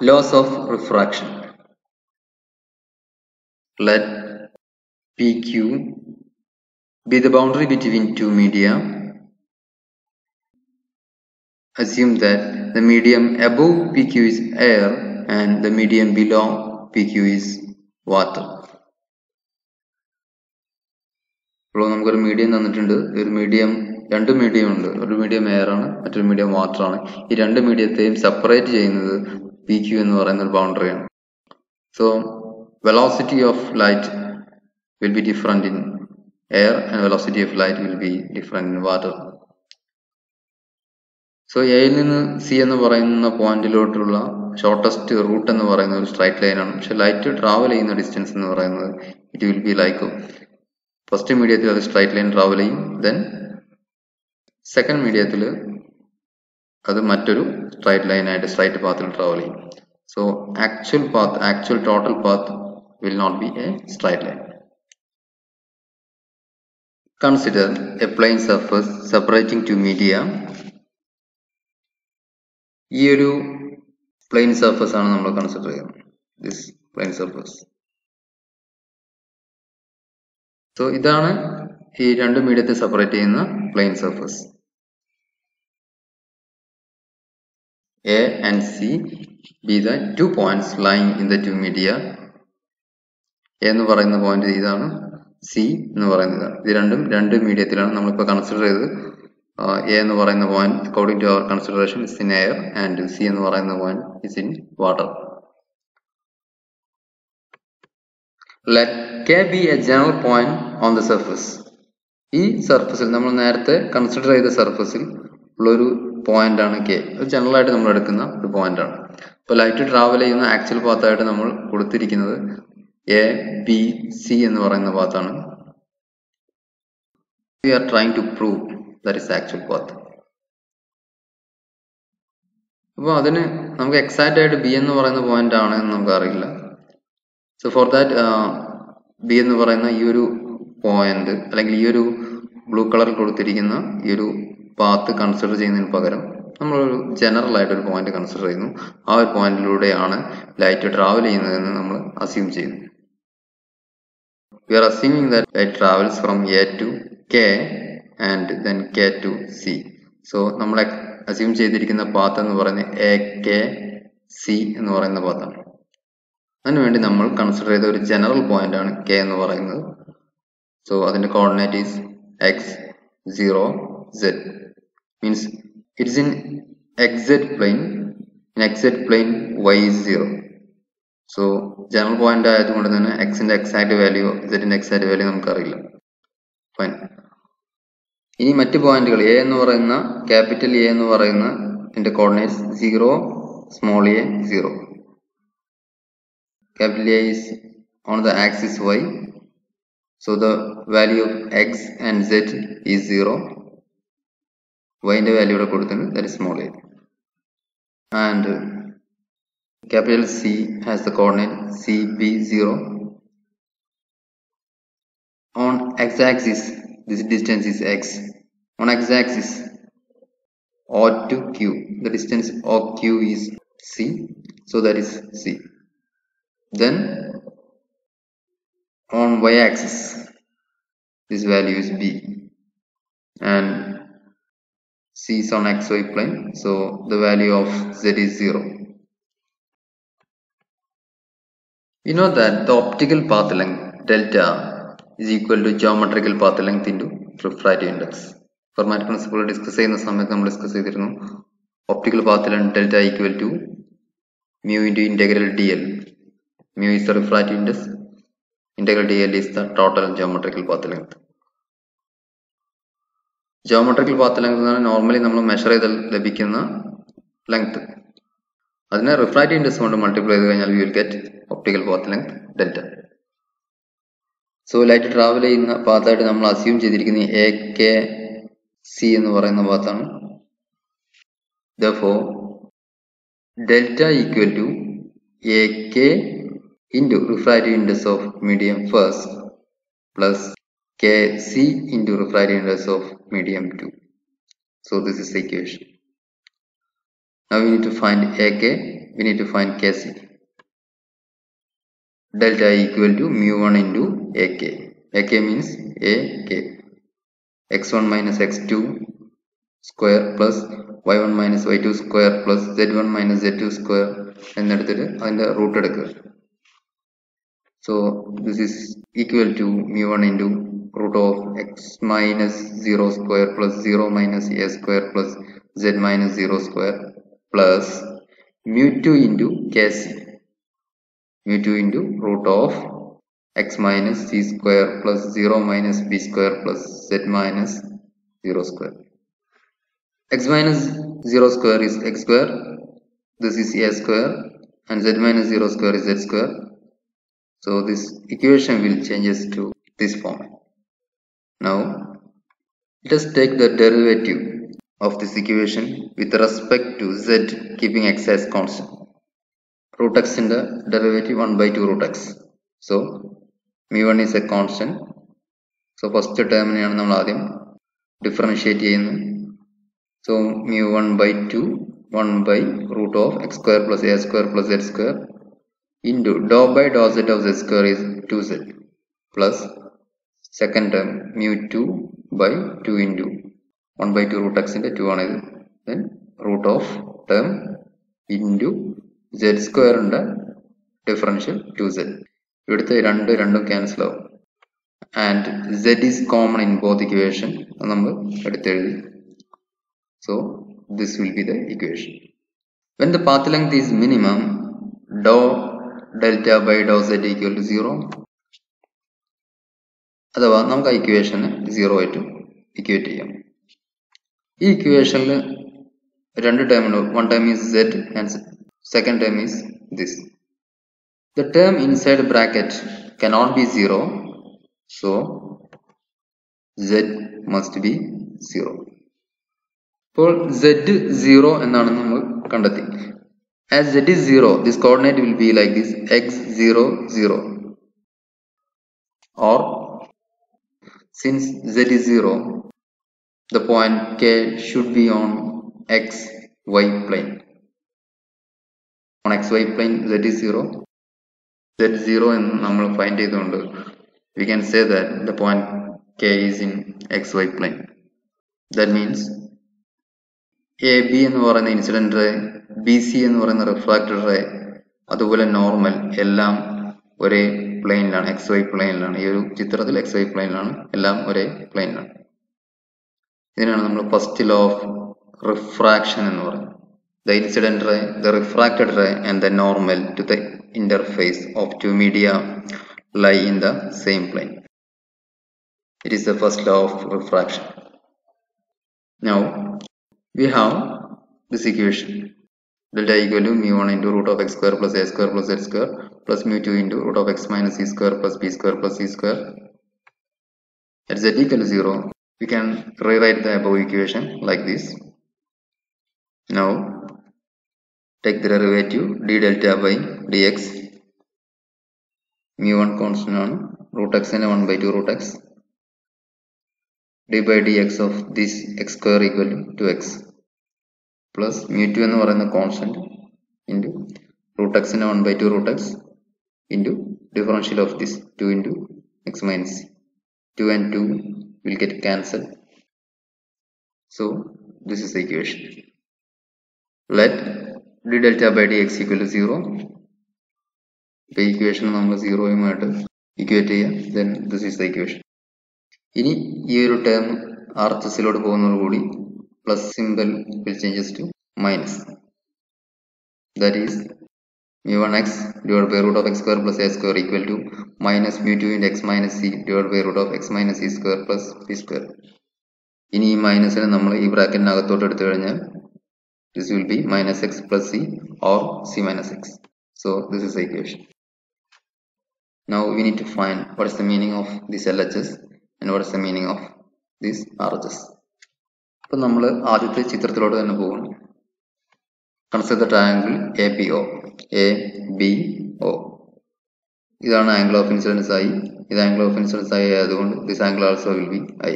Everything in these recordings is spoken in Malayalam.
Laws of refraction. Let PQ be the boundary between two media. Assume that the medium above PQ is air and the medium below PQ is water. ഇപ്പോൾ നമുക്കൊരു മീഡിയം തന്നിട്ടുണ്ട് ഒരു മീഡിയം രണ്ട് മീഡിയം ഉണ്ട് ഒരു മീഡിയം എയർ ആണ് മറ്റൊരു മീഡിയം വാട്ടർ ആണ് ഈ രണ്ട് മീഡിയത്തെയും സെപ്പറേറ്റ് ചെയ്യുന്നത് പി ക്യു എന്ന് പറയുന്ന ഒരു ബൗണ്ടറിയാണ് so velocity of light will be different in air and velocity of light will be different in water so എയിൽ നിന്ന് സി എന്ന് പറയുന്ന പോയിന്റിലോട്ടുള്ള ഷോർട്ടസ്റ്റ് റൂട്ട് എന്ന് പറയുന്ന ഒരു സ്ട്രൈറ്റ് ലൈനാണ് പക്ഷെ ലൈറ്റ് ട്രാവൽ ചെയ്യുന്ന ഡിസ്റ്റൻസ് എന്ന് പറയുന്നത് it will be like first മീഡിയത്തിൽ അത് സ്ട്രൈറ്റ് ലൈൻ ട്രാവൽ ചെയ്യും. ദെൻ സെക്കൻഡ് മീഡിയത്തിൽ അത് മറ്റൊരു സ്ട്രൈറ്റ് ലൈൻ ആയിട്ട് സ്ട്രൈറ്റ് പാത്തിൽ ട്രാവൽ ചെയ്യും. So actual path actual total path will not be a straight line consider a plane surface separating two media ഈ ഒരു പ്ലെയിൻ സർഫസ് ആണ് നമ്മൾ കൺസിഡർ ചെയ്യുന്നത്. ദിസ് പ്ലെയിൻ സർഫസ് സോ ഇതാണ് ഈ രണ്ട് മീഡിയത്തെ സെപ്പറേറ്റ് ചെയ്യുന്ന plane surface A and C B the two points lying in the two media എന്ന് പറയുന്ന പോയിന്റ് ഇതാണ്. സി എന്ന് പറയുന്ന ഇത് രണ്ടും രണ്ട് മീഡിയത്തിലാണ് നമ്മളിപ്പോൾ കൺസിഡർ ചെയ്തത്. എ എന്ന് പറയുന്ന point according to our consideration is in air and C എന്ന് പറയുന്ന point is in water let K be a general point on the surface ഈ സർഫസിൽ നമ്മൾ നേരത്തെ കൺസിഡർ ചെയ്ത സർഫസിൽ ഉള്ളൊരു പോയിന്റ് ആണ് കെ അത് ജനറൽ ആയിട്ട് നമ്മൾ എടുക്കുന്ന ഒരു പോയിന്റ് ആണ്. അപ്പൊ ലൈറ്റ് ട്രാവൽ ചെയ്യുന്ന ആക്ച്വൽ പാത്തായിട്ട് നമ്മൾ കൊടുത്തിരിക്കുന്നത് എ ബി സി എന്ന് പറയുന്ന പാത്താണ് we are trying to prove that is actual path അപ്പോൾ അതിന് നമുക്ക് എക്സാക്റ്റ് ആയിട്ട് ബി എന്ന് പറയുന്ന പോയിന്റ് ആണ് എന്ന് നമുക്ക് അറിയില്ല. സോ ഫോർ ദാറ്റ് ബി എന്ന് പറയുന്ന ഈ ഒരു പോയിന്റ് അല്ലെങ്കിൽ ഈ ഒരു ബ്ലൂ കളറിൽ കൊടുത്തിരിക്കുന്ന ഈ ഒരു പാത്ത് കൺസിഡർ ചെയ്യുന്നതിന് പകരം ഒരു ജനറൽ ആയിട്ട് ഒരു പോയിന്റ് കൺസിഡർ ചെയ്യുന്നു. ആ ഒരു പോയിന്റിലൂടെയാണ് ലൈറ്റ് ട്രാവൽ ചെയ്യുന്നതെന്ന് നമ്മൾ അസ്യൂം ചെയ്യുന്നു we are assuming that light travels from A to K and then K to C so നമ്മൾ അസ്യൂം ചെയ്തിരിക്കുന്ന പാത്ത് എന്ന് പറയുന്നത് എ കെ സി എന്ന് പറയുന്ന പാത്താണ് അതിനുവേണ്ടി നമ്മൾ കൺസിഡർ ചെയ്ത ഒരു ജനറൽ പോയിന്റ് ആണ് കെ എന്ന് പറയുന്നത്. സോ അതിന്റെ coordinate is X zero Z means it's in XZ plane in XZ plane Y is zero so general point ആയതുകൊണ്ട് തന്നെ എക്സിന്റെ എക്സാക്ട് വാല്യൂ സെഡിന്റെ എക്സാക്ട് വാല്യൂ നമുക്കറിയില്ല. ഫൈൻ ഇനി മറ്റ് പോയിന്റുകൾ. എ എന്ന് പറയുന്ന ക്യാപിറ്റൽ എ എന്ന് പറയുന്ന ഇതിന്റെ coordinates zero small A zero capital A is on the axis y. So the value of x and z is 0. y ന്റെ വാല്യൂ ഇവിടെ കൊടുത്തിട്ടുണ്ട് that is small a. And capital C has the coordinate CB0. On x-axis, this distance is x. On x-axis, O to Q, the distance of Q is C. So that is C. Then on y-axis, this value is b, and c is on xy plane, so the value of z is zero. We know that the optical path length delta is equal to geometrical path length into refractive index. Fermat principle discuss ചെയ്യുന്ന സമയത്ത് നമ്മൾ ഡിസ്കസ് ചെയ്തിരുന്നു optical path length delta equal to mu into integral D L mu is the refractive index integral dl is the total geometrical path length Geometrical path length എന്നാണ് നോർമലി നമ്മൾ മെഷർ ചെയ്ത് ലഭിക്കുന്ന ലെങ്ത് അതിനെ റിഫ്രാക്റ്റീവ് ഇൻഡെക്സ് കൊണ്ട് മൾട്ടിപ്ലൈ ചെയ്ത് കഴിഞ്ഞാൽ you will get optical path length delta so light travel ചെയ്യുന്ന പാത്തായിട്ട് നമ്മൾ അസ്യൂം ചെയ്തിരിക്കുന്ന എ കെ സി എന്ന് പറയുന്ന പാത്താണ് though delta equal to A K into refractive index of medium first plus kc into refractive index of medium 2 so this is the equation now we need to find ak we need to find kc delta i equal to mu1 into ak ak means ak x1 minus x2 square plus y1 minus y2 square plus z1 minus z2 square എന്നെടുത്തിട്ട് അതിന്റെ റൂട്ട് എടുക്കുക so this is equal to mu1 into root of x minus 0 square plus 0 minus a square plus z minus 0 square plus mu2 into kc mu2 into root of x minus c square plus 0 minus b square plus z minus 0 square. x minus 0 square is x square. This is a square and z minus 0 square is z square. So this equation will changes to this form now let us take the derivative of this equation with respect to z keeping x as constant root x in the derivative 1 by 2 root x so mu1 is a constant so first ടേമിനെയാണ് നമ്മൾ ആദ്യം ഡിഫറൻഷിയേറ്റ് ചെയ്യുന്നത് so mu 1 by 2 1 by root of x square plus a square plus z square into dou by dou z of z square is 2z plus second term mu 2 by 2 into 1 by 2 root x into 2 ആണ് ഇത് then root of term into z square ഉണ്ട് ഡിഫറൻഷ്യൽ 2z ഇവിടുത്തെ രണ്ട് രണ്ടും ക്യാൻസൽ ആവും and z is common in both equation അത് നമ്മൾ എടുത്തെഴുതി so this will be the equation when the path length is minimum dou delta by dou z equal to 0 അഥവാ നമുക്ക് ആ ഇക്വേഷന് സീറോ ആയിട്ട് ഇക്വേറ്റ് ചെയ്യാം ഈ ഇക്വേഷനിൽ രണ്ട് ടേം ഉണ്ട് one term is Z and second term is this the term inside bracket cannot be zero so Z must be zero ഇപ്പോൾ സെഡ് സീറോ എന്നാണ് നമ്മൾ കണ്ടെത്തി as z is 0 this coordinate will be like this x 0 0 or since z is 0 the point k should be on x y plane on x y plane z is 0 z 0 എന്ന് find ഫൈൻഡ് ചെയ്തുകൊണ്ട് we can say that the point k is in xy plane that means A B എന്ന് പറയുന്ന ഇൻസിഡന്റ് റേ ബി സി എന്ന് ray റിഫ്രാക്റ്റഡ് റേ അതുപോലെ നോർമൽ എല്ലാം ഒരേ പ്ലെയിനിലാണ് എക്സ് വൈ പ്ലെയിനിലാണ് ഈ ഒരു ചിത്രത്തിൽ എക്സ് വൈ പ്ലെയിനിലാണ് എല്ലാം ഒരേ പ്ലെയിനിലാണ് ഇതിനാണ് നമ്മൾ ഫസ്റ്റ് ലോ ഓഫ് റിഫ്രാക്ഷൻ എന്ന് പറയുന്നത് the incident ray the refracted ray and the normal to the interface of two media lie in the same plane it is the first law of refraction Now, we have this equation delta equal to mu 1 into root of x square plus a square plus z square plus mu 2 into root of x minus c square plus b square plus c square at z equal to 0 we can rewrite the above equation like this now take the derivative d delta by dx mu 1 constant on root x and 1 by 2 root x d by dx of this x square equal to x plus mu 2 എന്ന് പറയുന്ന കോൺസ്റ്റന്റ് ഇൻറ്റു റൂട്ട് എക്സിന് one by two root X into differential of this two into X minus two and two will get cancel so this is equation let D delta by D X equal to zero ഇപ്പോൾ ഇക്വേഷൻ നമ്മൾ സീറോയുമായിട്ട് ഇക്വേറ്റ് ചെയ്യാം then this is the equation ഇനി ഈ ഒരു term R H എസിലോട്ട് പോകുന്നതോടുകൂടി plus symbol will changes to minus that is mu 1x divided by root of x square plus a square equal to minus mu 2 into x minus c divided by root of x minus c square plus p square ഇനി ഈ മൈനസിനെ നമ്മൾ ഈ ബ്രാക്കറ്റിനകത്തോട്ട് എടുത്തു കഴിഞ്ഞാൽ this will be minus X plus C or C minus X so this is equation now we need to find what is the meaning of this LHS and what is the meaning of this RHS അപ്പൊ നമ്മൾ ആദ്യത്തെ ചിത്രത്തിലോട്ട് തന്നെ പോകുന്നു consider triangle A P O A B O ഇതാണ് ആംഗിൾ ഓഫ് ഇൻസിഡൻസ് ആയി ഇത് ആംഗിൾ ഓഫ് ഇൻസിഡൻസ് ആയി ആയതുകൊണ്ട് this angle also will be I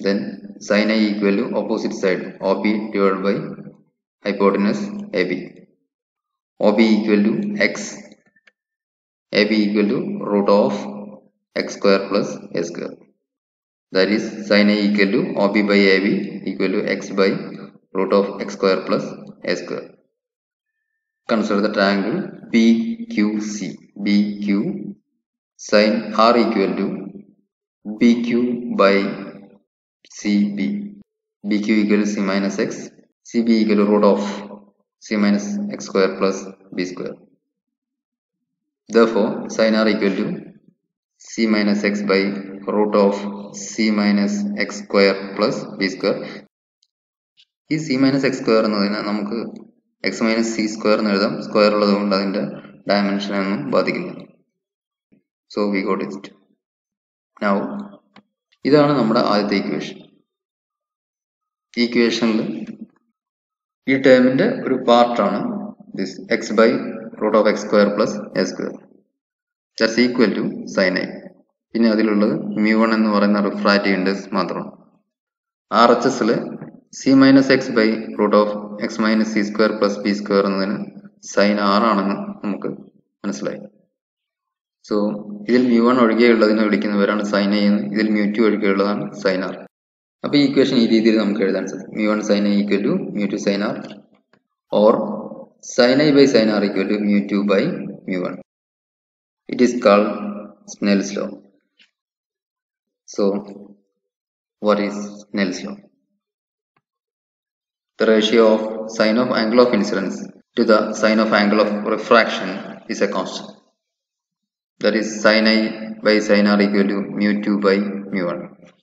then sine I equal to opposite side O B divide by hypotenuse A B OB equal to x, AB equal to root of x square plus a square. That is sin A equal to OB by AB equal to x by root of x square plus a square. Consider the triangle BQC. BQ sin R equal to BQ by CB. BQ equal to C minus x. CB equal to root of C minus x square plus B square. Therefore, sin R equal to C minus x by root of C minus x square plus B square. ഈ സി മൈനസ് എക്സ് സ്ക്വയർ എന്നതിനെ നമുക്ക് എക്സ് മൈനസ് സി സ്ക്വയർ എന്ന് എഴുതാം. സ്ക്വയർ ഉള്ളതുകൊണ്ട് അതിന്റെ ഡയമെൻഷനെ ഒന്നും ബാധിക്കില്ല. So we got it now ഇതാണ് നമ്മുടെ ആദ്യത്തെ ഇക്വേഷൻ ഇക്വേഷനിൽ ഈ ടേമിന്റെ ഒരു പാർട്ടാണ് this X by root of X square plus A square that's equal to sine I പിന്നെ അതിലുള്ളത് മ്യൂ വൺ എന്ന് പറയുന്ന റിഫ്രാക്റ്റീവ് ഇൻഡെക്സ് മാത്രമാണ്. ആർ എച്ച് എസിൽ C minus X by root of X minus C square plus B square എന്നതിന് സൈൻ ആർ ആണെന്ന് നമുക്ക് മനസ്സിലായി. സോ ഇതിൽ മ്യൂ വൺ ഒഴികെയുള്ളതിനെ വിളിക്കുന്നവരാണ് സൈൻ എ എന്ന്. ഇതിൽ മ്യൂ ടു ഒഴികെയുള്ളതാണ് സൈൻ ആർ അപ്പോൾ ഈ ഇക്വേഷൻ ഈ രീതിയിൽ നമുക്ക് എഴുതാൻ സാധിക്കും. Mu one sine A equal to mu two sine R or sine I by sine R equal to mu two by mu one it is called Snell's law. So, what is Snell's law? The ratio of sine of angle of incidence to the sine of angle of refraction is a constant. That is sin i by sin r equal to mu 2 by mu 1.